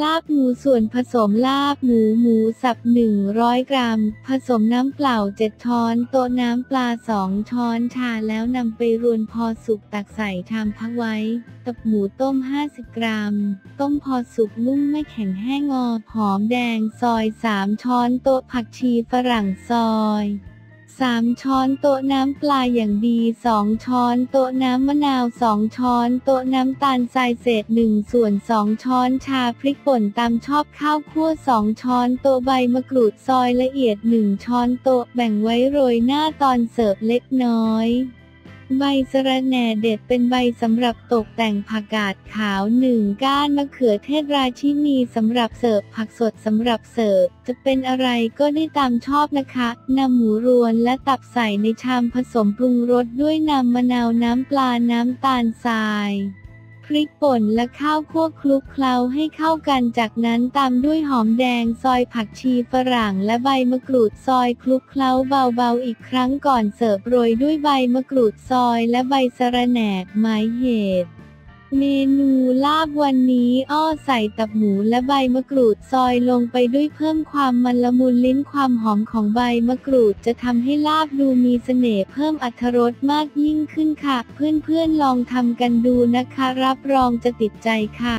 ลาบหมูส่วนผสมลาบหมูหมูสับ 100 กรัม ผสมน้ำเปล่า 7 ช้อน โต๊ะน้ำปลา 2 ช้อนชาแล้วนำไปรวนพอสุกตักใส่ชามพักไว้ ตับหมูต้ม 50 กรัม ต้มพอสุกนุ่มไม่แข็งแห้งงอหอมแดงซอย 3 ช้อนโต๊ะผักชีฝรั่งซอย 3 ช้อนโต๊ะน้ำปลาอย่างดี 2 ช้อนโต๊ะน้ำมะนาว 2 ช้อนโต๊ะน้ำตาลทรายเศษ 1 ส่วน 2 ช้อนชาพริกป่นตามชอบข้าวคั่ว 2 ช้อนโต๊ะใบมะกรูดซอยละเอียด 1 ช้อนโต๊ะแบ่งไว้โรยหน้าตอนเสิร์ฟเล็กน้อย ใบสะระแหน่เด็ดเป็นใบสำหรับตกแต่งผักกาดขาวหนึ่งก้านมะเขือเทศราชินีสำหรับเสิร์ฟผักสดสำหรับเสิร์ฟจะเป็นอะไรก็ได้ตามชอบนะคะนำหมูรวนและตับใส่ในชามผสมปรุงรสด้วยน้ำมะนาวน้ำปลาน้ำตาลทราย พริกป่นและข้าวคั่วคลุกเคล้าให้เข้ากัน จากนั้นตามด้วยหอมแดงซอยผักชีฝรั่งและใบมะกรูดซอยคลุกเคล้าเบาๆอีกครั้งก่อนเสิร์ฟโรยด้วยใบมะกรูดซอยและใบสะระแหน่ไม้เหตุ เมนูลาบวันนี้ อ้อใส่ตับหมูและใบมะกรูดซอยลงไปด้วยเพิ่มความมันละมุนลิ้นความหอมของใบมะกรูดจะทำให้ลาบดูมีเสน่ห์เพิ่มอรรถรสมากยิ่งขึ้นค่ะ เพื่อนๆลองทำกันดูนะคะ รับรองจะติดใจค่ะ